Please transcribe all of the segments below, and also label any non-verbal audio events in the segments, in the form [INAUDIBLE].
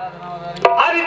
अरे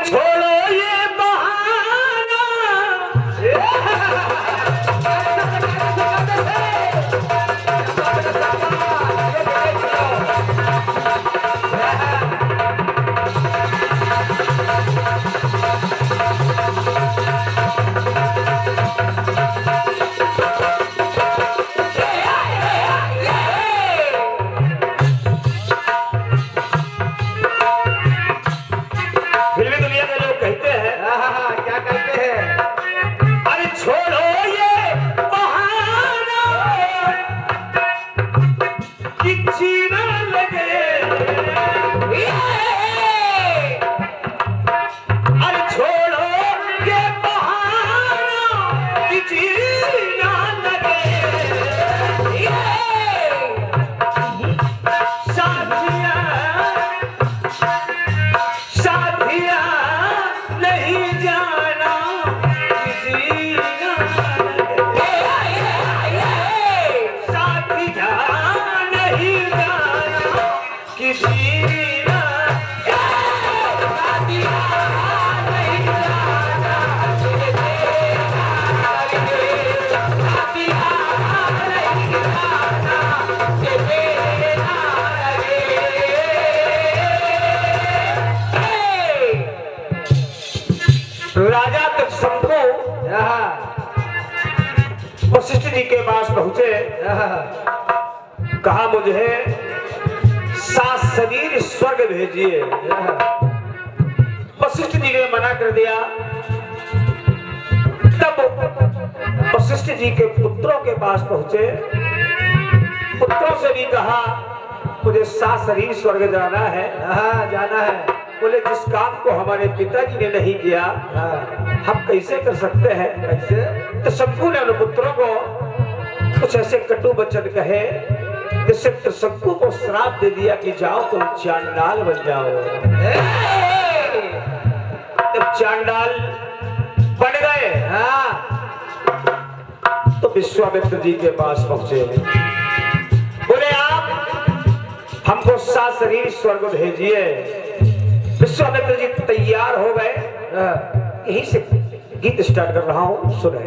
राजा तक सबको वशिष्ठ जी के पास पहुँचे। कहा मुझे सात शरीर स्वर्ग भेजिए। वशिष्ठ जी ने मना कर दिया। तब वशिष्ठ जी के पुत्रों के पास पहुँचे। पुत्रों से भी कहा मुझे सात शरीर स्वर्ग जाना है। हाँ जाना है। बोले जिस काम को हमारे पिताजी ने नहीं किया हम कैसे कर सकते हैं? कैसे? तो शंकु ने अपने पुत्रों को कुछ ऐसे कटु वचन कहे जिससे त्रिशंकु को श्राप दे दिया कि जाओ तुम चांडाल बन जाओ। जब चांडाल बन गए तो विश्वामित्र जी के पास पहुँचे। बोले आप हमको सात शरीर स्वर्ग भेजिए। विश्वामित्र जी तैयार हो गए। यहीं से गीत स्टार्ट कर रहा हूँ सुने।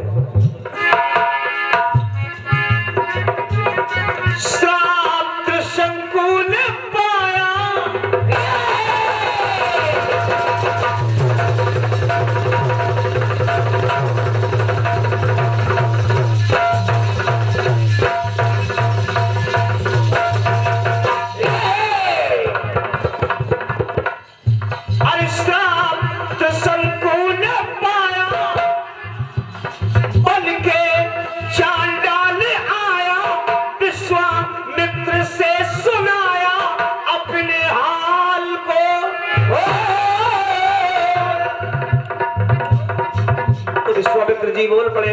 बोल पड़े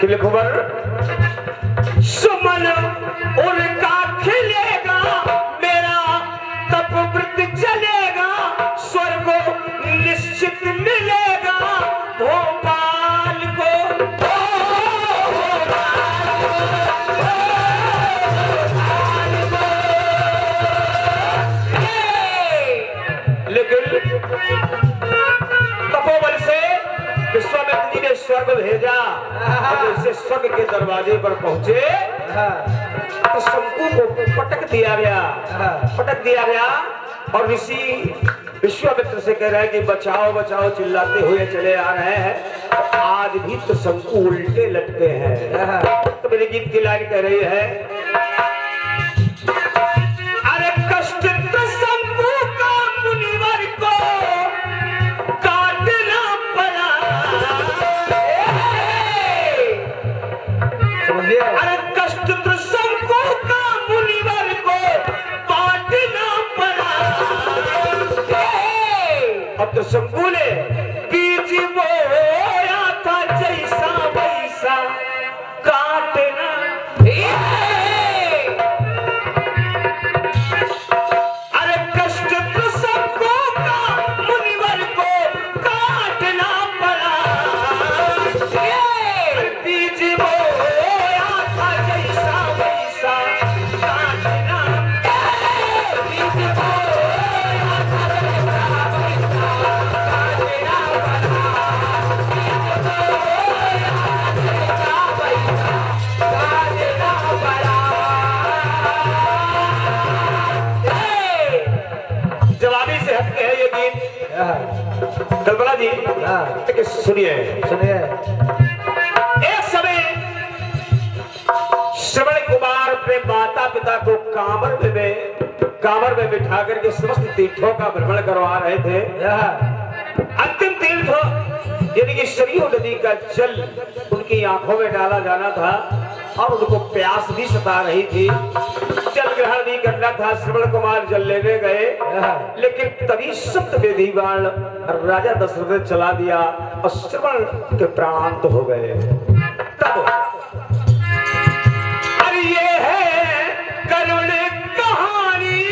कि लिखबर सुमन उनका के दरवाजे पर पहुँचे। तो शंकु को पटक दिया गया। पटक दिया गया। और ऋषि विश्वामित्र से कह रहे हैं कि बचाओ बचाओ चिल्लाते हुए चले आ रहे हैं। आज भी तो शंकु उल्टे लटके हैं। तो मेरे गीत की लाइन कह रही है सुनिए सुनिए। एक समय श्रवण कुमार अपने माता पिता को कांवर में, कांवर में बिठा करके समस्त तीर्थों का भ्रमण करवा रहे थे। अंतिम तीर्थ यानी कि सरयू नदी का जल उनकी आँखों में डाला जाना था और उनको प्यास भी सता रही थी। ग्रहण नहीं करना था श्रवण कुमार जल लेने गए। लेकिन तभी सप्त बाण राजा दशरथ चला दिया और श्रवण के प्राणांत हो गए। तब अरे ये है करुण कहानी।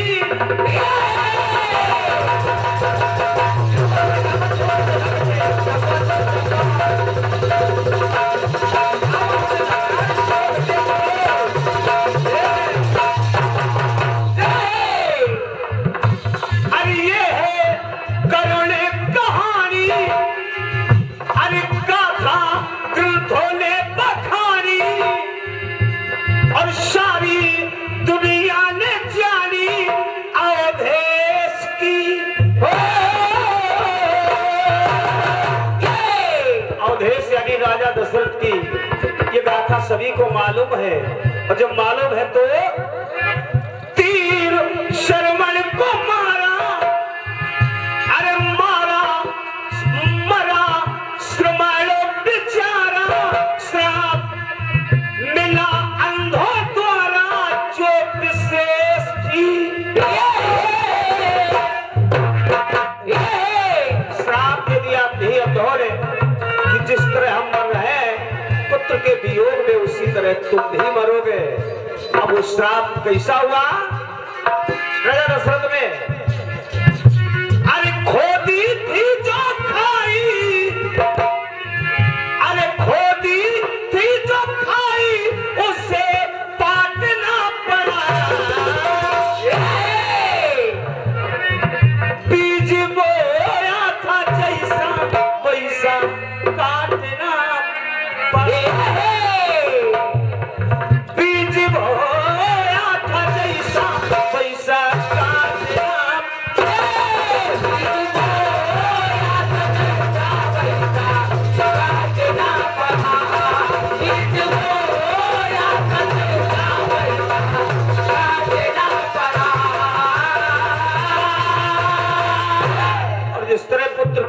तुम भी मरोगे। अब वो श्राप कैसा हुआ? राजा दशरथ में।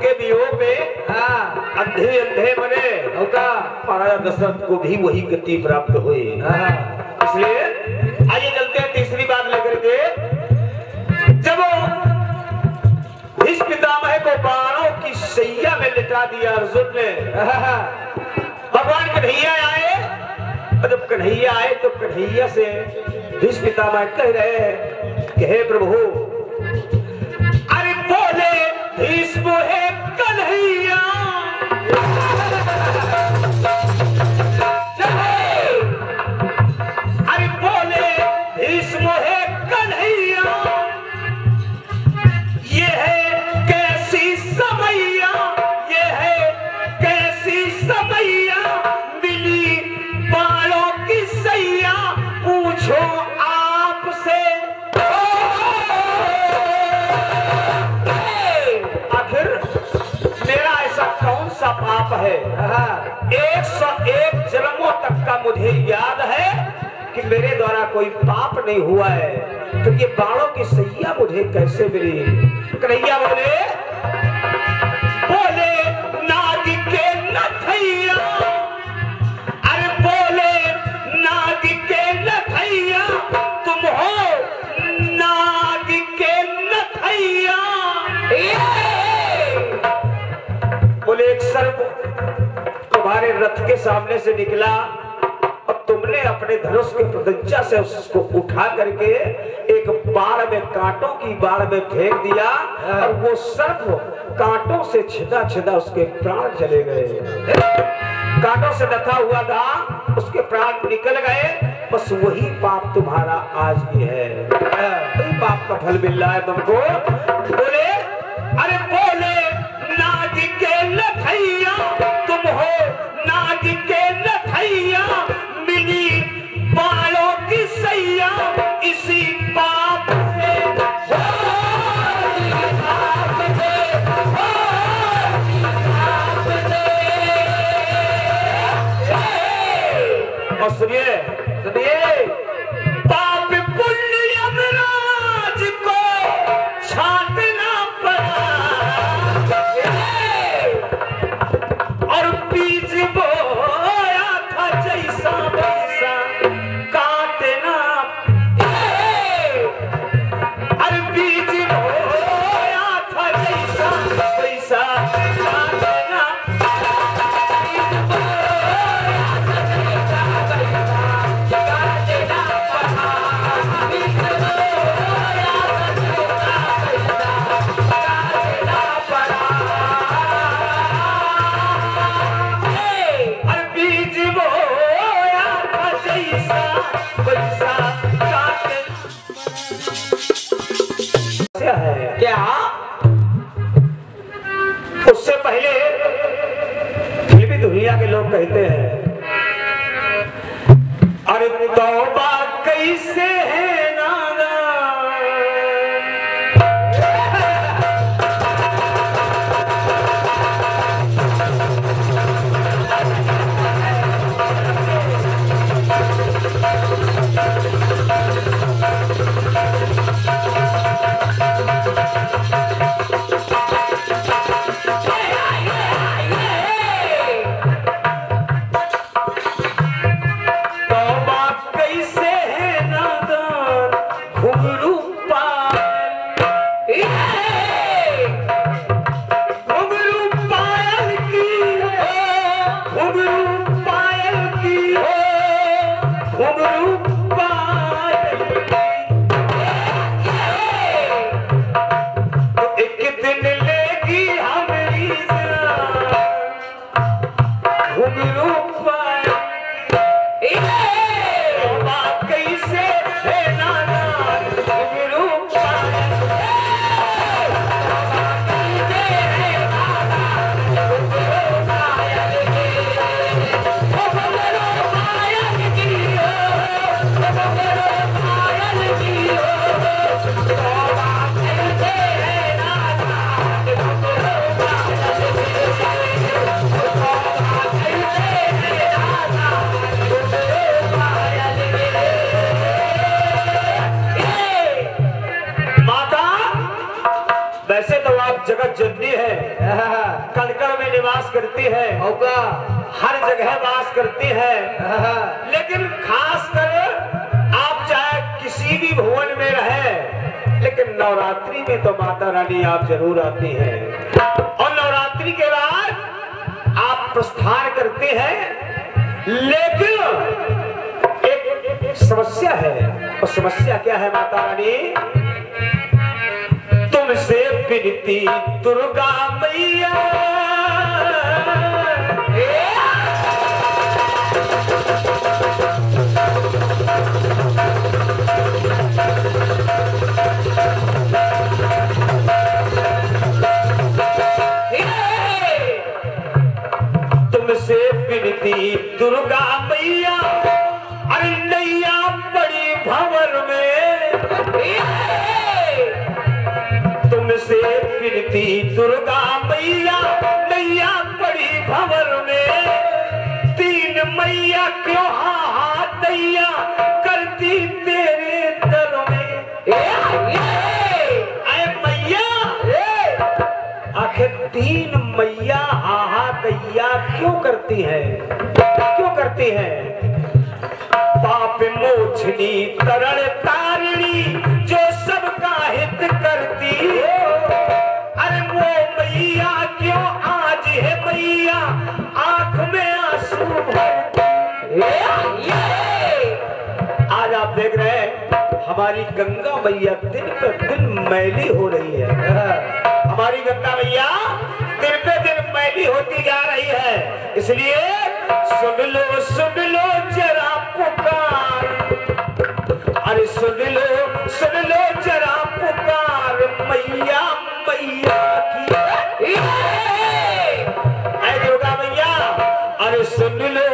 के वियोग में अंधे अंधे बने। महाराजा दशरथ को भी वही गति प्राप्त हुई। इसलिए आइए चलते हैं तीसरी बात लेकर के। जब भीष्म पितामह को बाणों की सैया में लिटा दिया अर्जुन ने भगवान कन्हैया आए। और जब कन्हैया आए तो कन्हैया से भीष्म पितामह कह रहे हैं कि हे प्रभु भीष्म है कन्हैया ये बाणों की सैया मुझे कैसे मिली? कन्हैया बोले बोले नाग के नथैया अरे बोले नाग के नथैया तुम हो नाग के नथैया बोले, एक सर्प तुम्हारे रथ के सामने से निकला और तुमने अपने धनुष के प्रदंचा से उसको उठा करके बाढ़ में कांटों की बाढ़ में फेंक दिया और वो सर्प कांटों से छिदा छिदा उसके प्राण चले गए। कांटों से डथा हुआ था उसके प्राण निकल गए। बस वही पाप तुम्हारा आज भी है। वही पाप का फल मिल रहा है तुमको। बोले, अरे बोले नाग के लखैया तुम हो। सुनिए कहते हैं अरे तौबा कैसे करती है। होगा। हर जगह वास करती है। [LAUGHS] लेकिन खास कर आप चाहे किसी भी भुवन में रहे लेकिन नवरात्रि में तो माता रानी आप ज़रूर आती है। और नवरात्रि के बाद आप प्रस्थान करते हैं। लेकिन एक समस्या है और समस्या क्या है माता रानी? तुमसे विनती दुर्गा मैया दुर्गा मैया नैया बड़ी भंवर में। तीन मैया क्यों हा हा दैया करती तेरे दर में? अरे मैया आखिर तीन मैया हाहा दैया क्यों करती है? क्यों करती है? पाप मोचनी तरण आज आप देख रहे हैं हमारी गंगा मैया दिन पर दिन मैली हो रही है। हमारी गंगा मैया दिन पे दिन मैली होती जा रही है। इसलिए सुन लो सुन लो जरा पुकार। अरे सुन लो सुन लो जरा पुकार मैया मैया की। ऐ दुर्गा मैया अरे सुन लो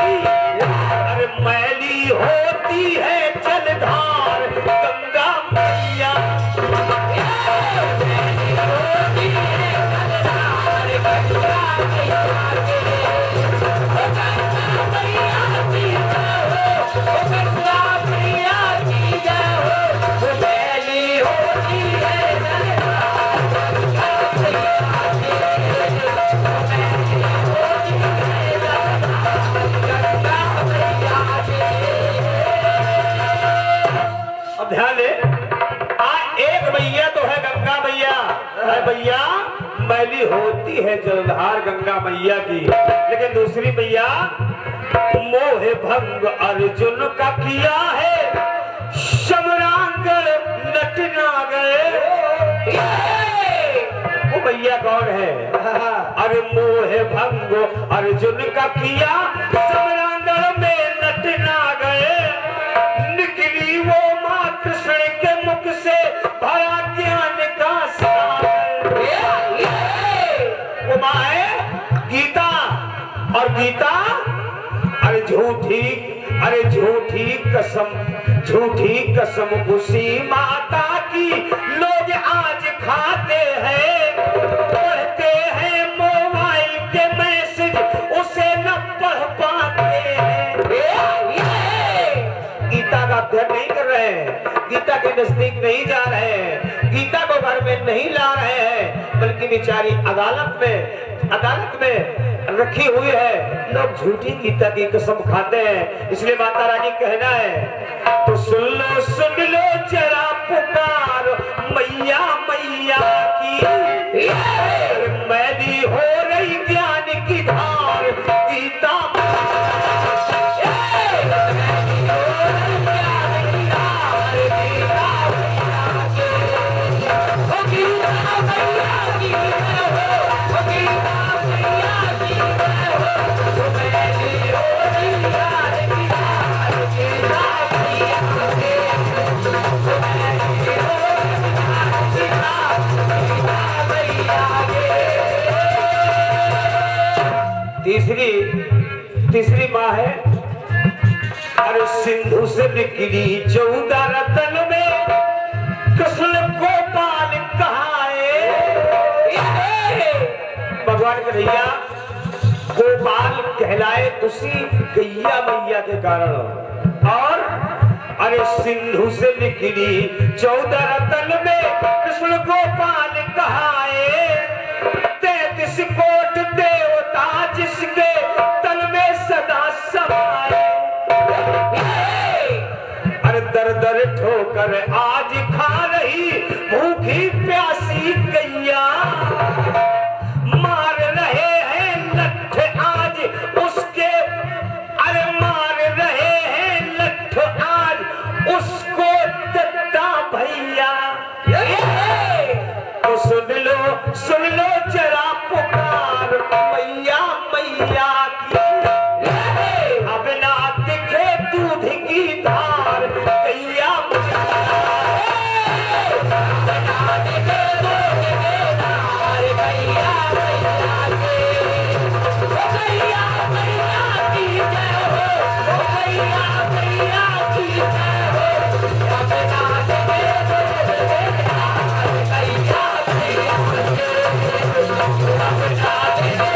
अरे मैली होती है जलधार गंगा मैया। मैया मैली होती है जलधार गंगा मैया की। लेकिन दूसरी मैया मोह भंग अर्जुन का किया है। शबरांगण नटनागर वो मैया कौन है। अरे मोह भंग अर्जुन का किया। गीता? अरे झूठी अरे झूठी कसम झूठी कसम उसी माता की लोग आज खाते हैं, पढ़ते हैं मोबाइल के मैसेज, उसे न पढ़ पाते हैं। गीता का अध्ययन नहीं कर रहे हैं, गीता के नज़दीक नहीं जा रहे हैं, गीता को घर में नहीं ला रहे हैं, बल्कि बेचारी अदालत में अदालत में रखी हुई है। लोग झूठी गीता की कसम खाते हैं। इसलिए माता रानी कहना है तो सुन लो सुन लो जरा पुकार। मैया मैया की मैली हो रही ज्ञान तीसरी तीसरी माँ है। अरे सिंधु से निकली चौदह रतन में। कृष्ण गोपाल कहाए भगवान कन्हैया गोपाल कहलाए उसी गैया मैया के कारण। और अरे सिंधु से निकली चौदह रतन में। कृष्ण गोपाल कहाए करे तो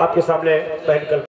आपके सामने पहनकर